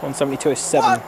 One seventy-two oh seven.